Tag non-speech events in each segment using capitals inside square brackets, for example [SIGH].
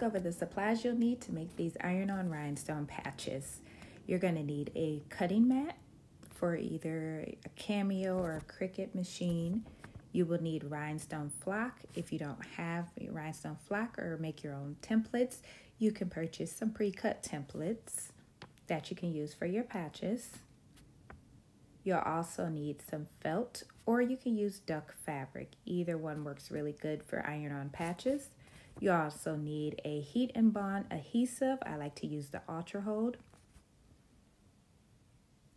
go over the supplies you'll need to make these iron-on rhinestone patches. You're going to need a cutting mat for either a Cameo or a Cricut machine. You will need rhinestone flock. If you don't have rhinestone flock or make your own templates, you can purchase some pre-cut templates that you can use for your patches. You'll also need some felt or you can use duck fabric. Either one works really good for iron-on patches. You also need a heat and bond adhesive. I like to use the Ultra Hold.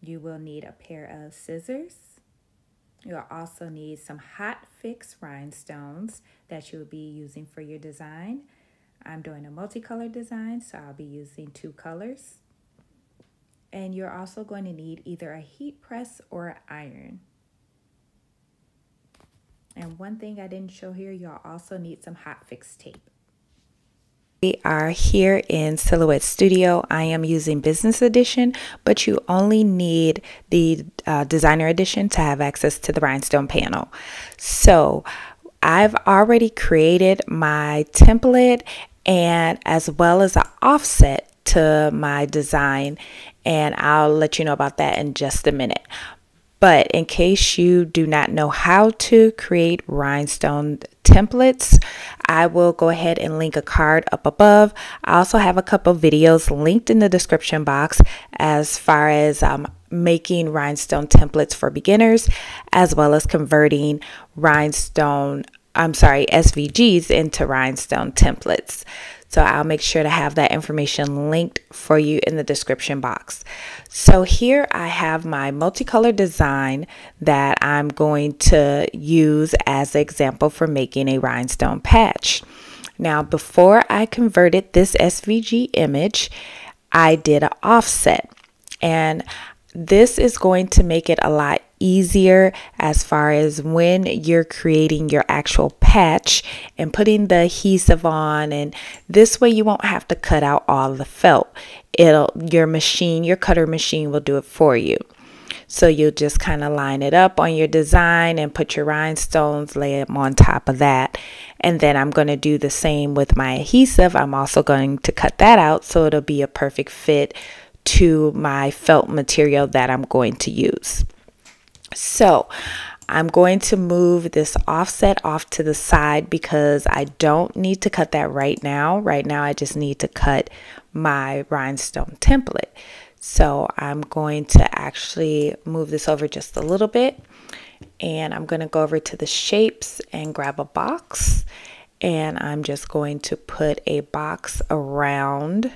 You will need a pair of scissors. You'll also need some hot fix rhinestones that you'll be using for your design. I'm doing a multicolor design, so I'll be using two colors. And you're also going to need either a heat press or iron. And one thing I didn't show here, you'll also need some hot fix tape. We are here in Silhouette Studio. I am using Business Edition, but you only need the uh, Designer Edition to have access to the rhinestone panel. So I've already created my template and as well as an offset to my design and I'll let you know about that in just a minute. But in case you do not know how to create rhinestone templates, I will go ahead and link a card up above. I also have a couple videos linked in the description box as far as um, making rhinestone templates for beginners, as well as converting rhinestone, I'm sorry, SVGs into rhinestone templates. So I'll make sure to have that information linked for you in the description box. So here I have my multicolor design that I'm going to use as an example for making a rhinestone patch. Now before I converted this SVG image, I did an offset and this is going to make it a lot easier as far as when you're creating your actual patch and putting the adhesive on and this way you won't have to cut out all the felt. It'll your machine your cutter machine will do it for you. So you'll just kind of line it up on your design and put your rhinestones lay them on top of that. And then I'm going to do the same with my adhesive. I'm also going to cut that out so it'll be a perfect fit to my felt material that I'm going to use so I'm going to move this offset off to the side because I don't need to cut that right now. Right now, I just need to cut my rhinestone template. So I'm going to actually move this over just a little bit and I'm going to go over to the shapes and grab a box and I'm just going to put a box around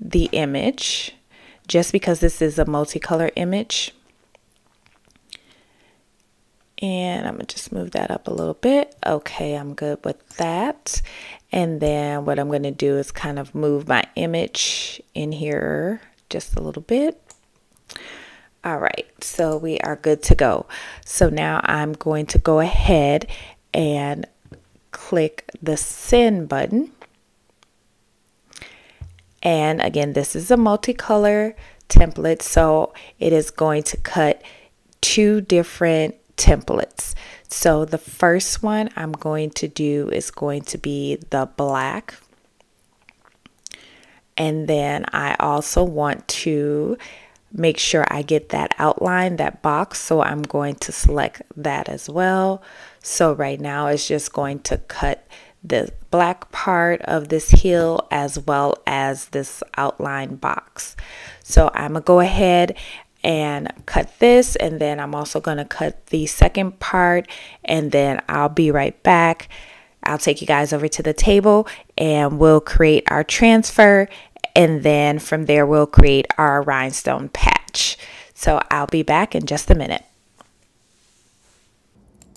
the image just because this is a multicolor image and I'm gonna just move that up a little bit. Okay, I'm good with that. And then what I'm gonna do is kind of move my image in here just a little bit. All right, so we are good to go. So now I'm going to go ahead and click the send button. And again, this is a multicolor template, so it is going to cut two different templates. So the first one I'm going to do is going to be the black. And then I also want to make sure I get that outline, that box. So I'm going to select that as well. So right now it's just going to cut the black part of this heel as well as this outline box. So I'm gonna go ahead and cut this and then I'm also going to cut the second part and then I'll be right back. I'll take you guys over to the table and we'll create our transfer and then from there we'll create our rhinestone patch. So I'll be back in just a minute.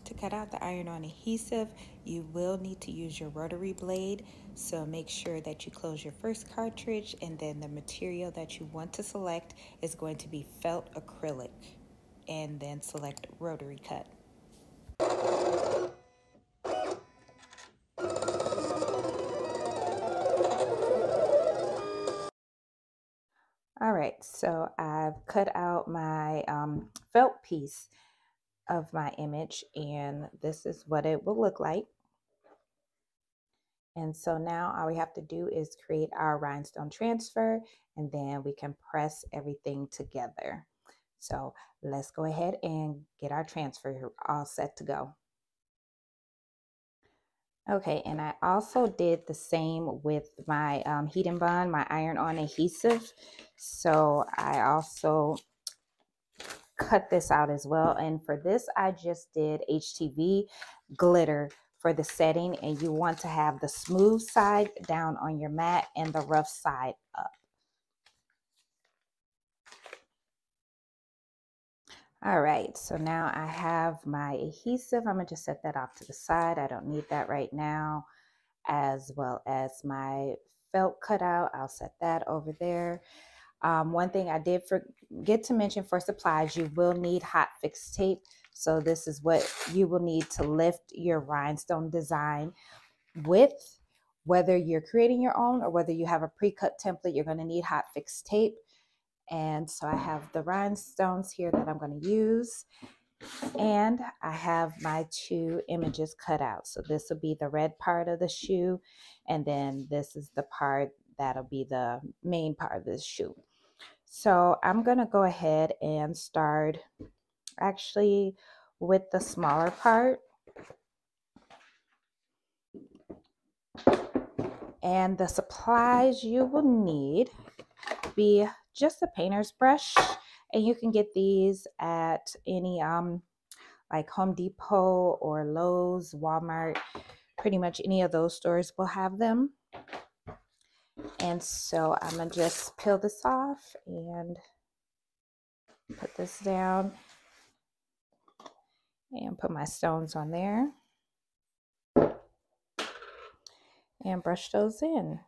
To cut out the iron-on adhesive, you will need to use your rotary blade. So make sure that you close your first cartridge and then the material that you want to select is going to be felt acrylic and then select rotary cut. All right, so I've cut out my um, felt piece of my image and this is what it will look like. And so now all we have to do is create our rhinestone transfer and then we can press everything together. So let's go ahead and get our transfer all set to go. Okay, and I also did the same with my um, heat and bond, my iron-on adhesive. So I also cut this out as well. And for this, I just did HTV glitter for the setting. And you want to have the smooth side down on your mat and the rough side up. All right, so now I have my adhesive. I'm gonna just set that off to the side. I don't need that right now, as well as my felt cutout. I'll set that over there. Um, one thing I did forget to mention for supplies, you will need hot fix tape. So this is what you will need to lift your rhinestone design with. Whether you're creating your own or whether you have a pre-cut template, you're gonna need hot fix tape. And so I have the rhinestones here that I'm going to use. And I have my two images cut out. So this will be the red part of the shoe. And then this is the part that'll be the main part of the shoe. So I'm going to go ahead and start actually with the smaller part. And the supplies you will need be just a painter's brush. And you can get these at any um like Home Depot or Lowe's, Walmart, pretty much any of those stores will have them. And so I'm going to just peel this off and put this down and put my stones on there and brush those in.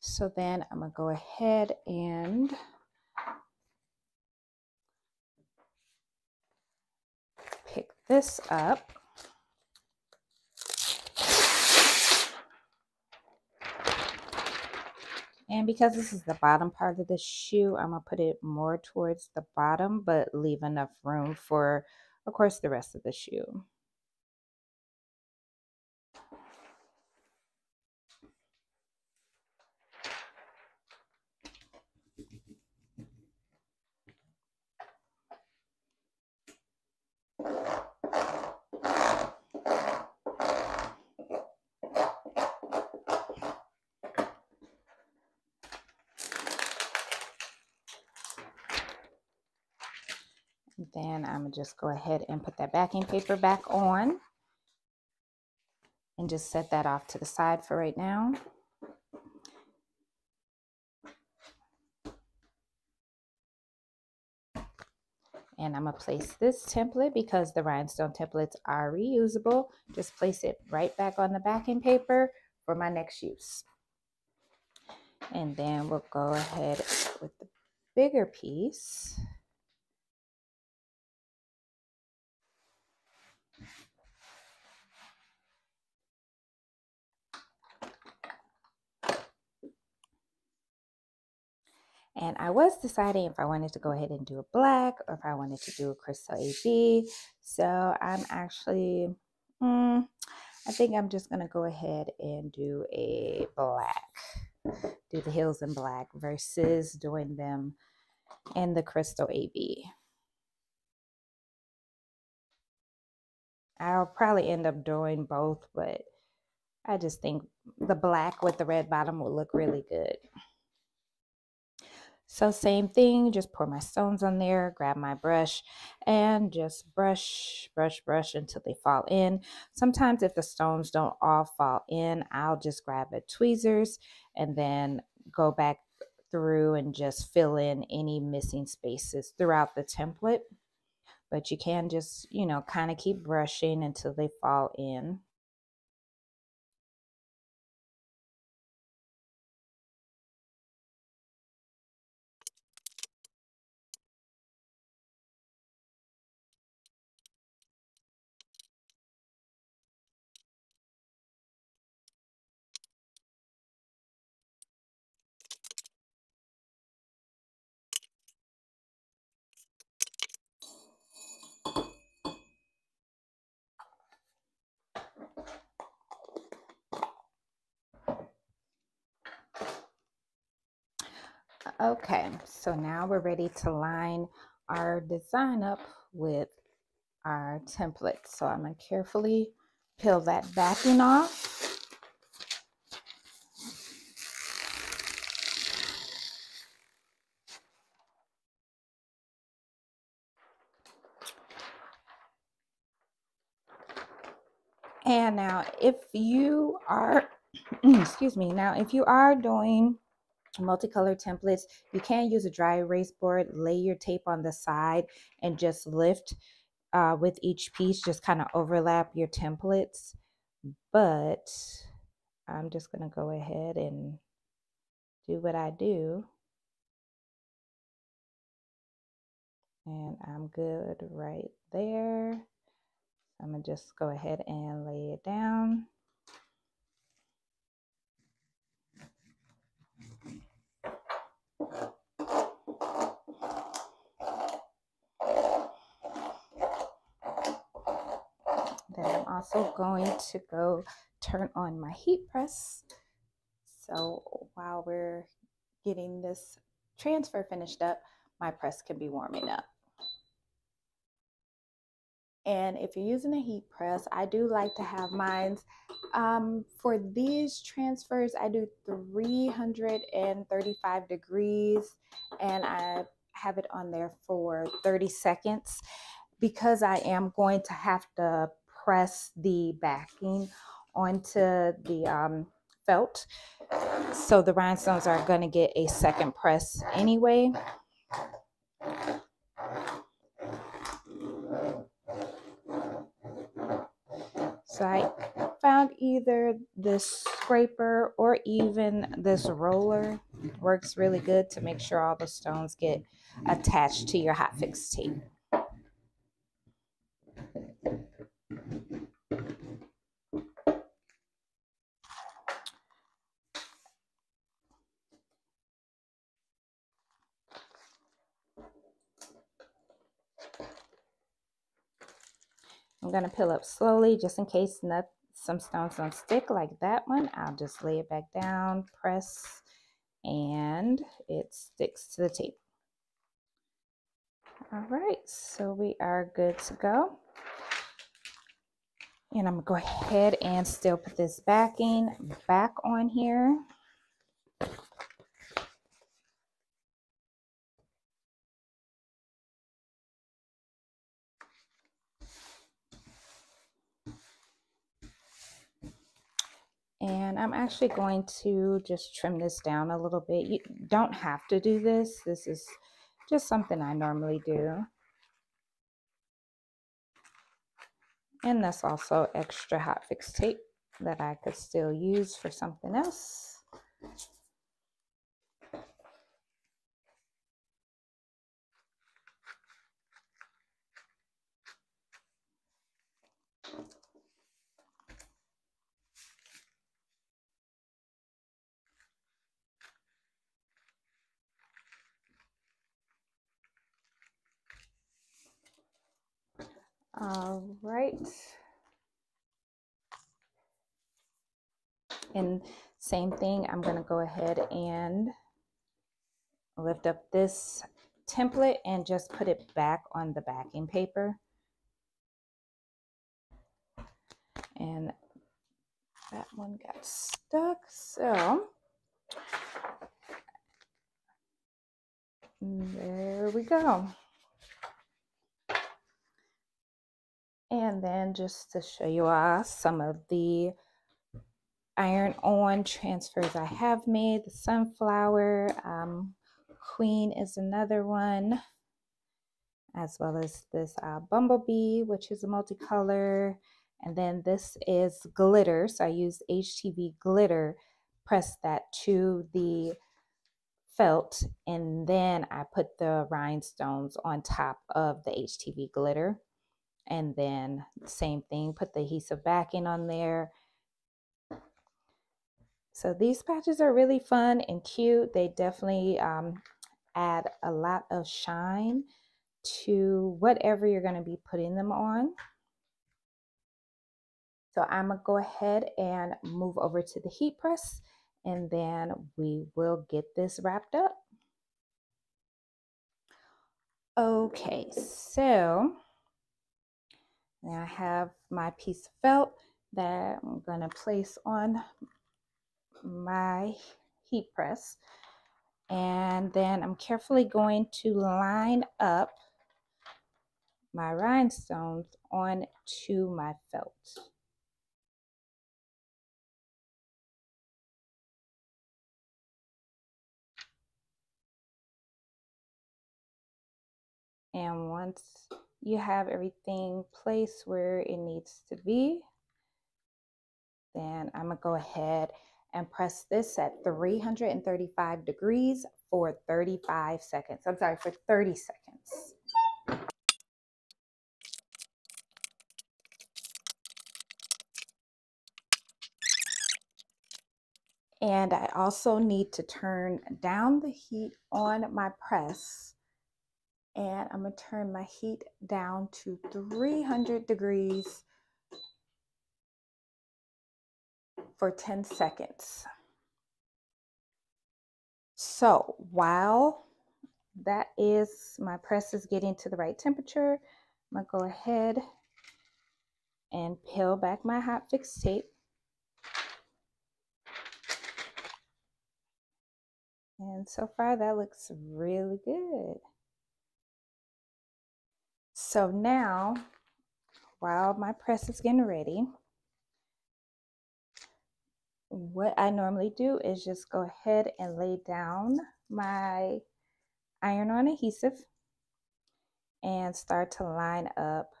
So then I'm going to go ahead and this up. And because this is the bottom part of the shoe, I'm going to put it more towards the bottom, but leave enough room for, of course, the rest of the shoe. Then I'm to just go ahead and put that backing paper back on and just set that off to the side for right now. And I'm to place this template because the rhinestone templates are reusable. Just place it right back on the backing paper for my next use. And then we'll go ahead with the bigger piece. And I was deciding if I wanted to go ahead and do a black or if I wanted to do a crystal AB. So I'm actually, mm, I think I'm just going to go ahead and do a black. Do the heels in black versus doing them in the crystal AB. I'll probably end up doing both, but I just think the black with the red bottom will look really good. So same thing, just pour my stones on there, grab my brush and just brush, brush, brush until they fall in. Sometimes if the stones don't all fall in, I'll just grab a tweezers and then go back through and just fill in any missing spaces throughout the template. But you can just, you know, kind of keep brushing until they fall in. Okay, so now we're ready to line our design up with our template. So I'm going to carefully peel that backing off. And now if you are, [CLEARS THROAT] excuse me, now if you are doing multicolor templates, you can use a dry erase board, lay your tape on the side and just lift uh, with each piece, just kind of overlap your templates. But I'm just going to go ahead and do what I do. And I'm good right there. I'm going to just go ahead and lay it down. Then I'm also going to go turn on my heat press. So while we're getting this transfer finished up, my press can be warming up. And if you're using a heat press, I do like to have mine. Um, for these transfers, I do 335 degrees and I have it on there for 30 seconds because I am going to have to press the backing onto the um, felt. So the rhinestones are going to get a second press anyway. So I found either this scraper or even this roller works really good to make sure all the stones get attached to your hot fix tape. I'm going to peel up slowly just in case not, some stones don't stick like that one. I'll just lay it back down, press, and it sticks to the tape. All right, so we are good to go. And I'm going to go ahead and still put this backing back on here. And I'm actually going to just trim this down a little bit. You don't have to do this. This is just something I normally do. And that's also extra hot fix tape that I could still use for something else. All right. And same thing, I'm going to go ahead and lift up this template and just put it back on the backing paper. And that one got stuck, so there we go. And then just to show you all some of the iron on transfers I have made. The sunflower, um, queen is another one, as well as this uh, bumblebee, which is a multicolor. And then this is glitter. So I used HTV glitter, pressed that to the felt, and then I put the rhinestones on top of the HTV glitter and then same thing put the adhesive backing on there. So these patches are really fun and cute. They definitely um, add a lot of shine to whatever you're going to be putting them on. So I'm going to go ahead and move over to the heat press and then we will get this wrapped up. Okay, so now I have my piece of felt that I'm going to place on my heat press. And then I'm carefully going to line up my rhinestones onto my felt. And once you have everything placed where it needs to be, then I'm gonna go ahead and press this at 335 degrees for 35 seconds. I'm sorry, for 30 seconds. And I also need to turn down the heat on my press. And I'm gonna turn my heat down to 300 degrees for 10 seconds. So while that is, my press is getting to the right temperature, I'm gonna go ahead and peel back my hot fix tape. And so far that looks really good. So now, while my press is getting ready, what I normally do is just go ahead and lay down my iron-on adhesive and start to line up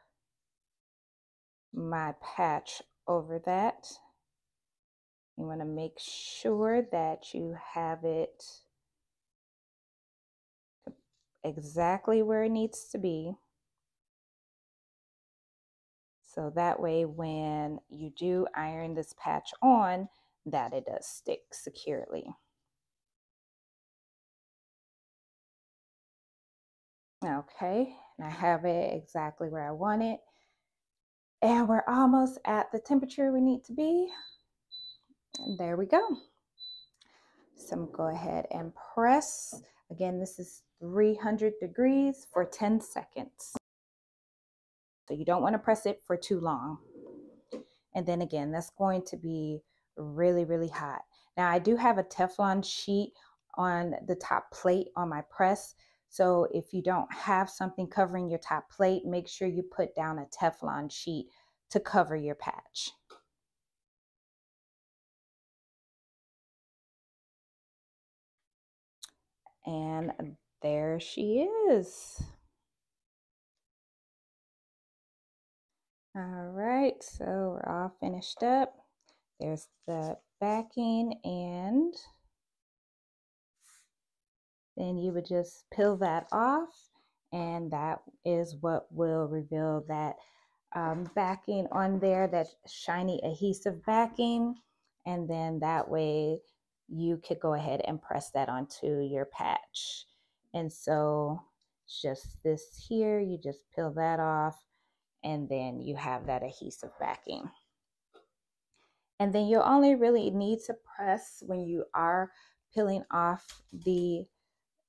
my patch over that. You want to make sure that you have it exactly where it needs to be. So that way when you do iron this patch on, that it does stick securely. Okay, and I have it exactly where I want it. And we're almost at the temperature we need to be. And there we go. So I'm gonna go ahead and press. Again, this is 300 degrees for 10 seconds. So you don't want to press it for too long. And then again, that's going to be really, really hot. Now I do have a Teflon sheet on the top plate on my press. So if you don't have something covering your top plate, make sure you put down a Teflon sheet to cover your patch. And there she is. All right, so we're all finished up. There's the backing and then you would just peel that off and that is what will reveal that um, backing on there, that shiny adhesive backing. And then that way you could go ahead and press that onto your patch. And so just this here, you just peel that off and then you have that adhesive backing. And then you'll only really need to press when you are peeling off the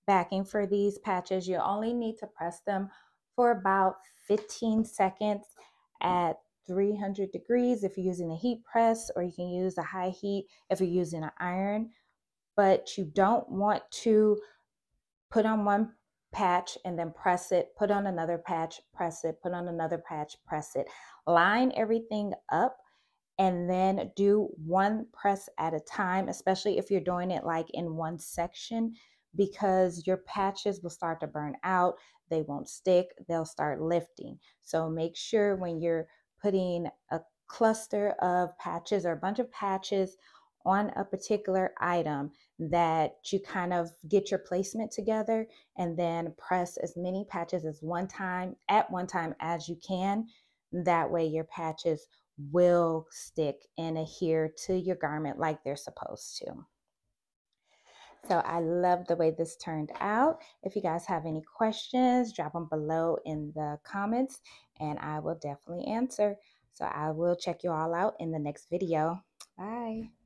backing for these patches. You only need to press them for about 15 seconds at 300 degrees if you're using a heat press, or you can use a high heat if you're using an iron. But you don't want to put on one patch and then press it, put on another patch, press it, put on another patch, press it. Line everything up and then do one press at a time, especially if you're doing it like in one section, because your patches will start to burn out. They won't stick, they'll start lifting. So make sure when you're putting a cluster of patches or a bunch of patches on a particular item that you kind of get your placement together and then press as many patches as one time at one time as you can. That way your patches will stick and adhere to your garment like they're supposed to. So I love the way this turned out. If you guys have any questions, drop them below in the comments and I will definitely answer. So I will check you all out in the next video. Bye.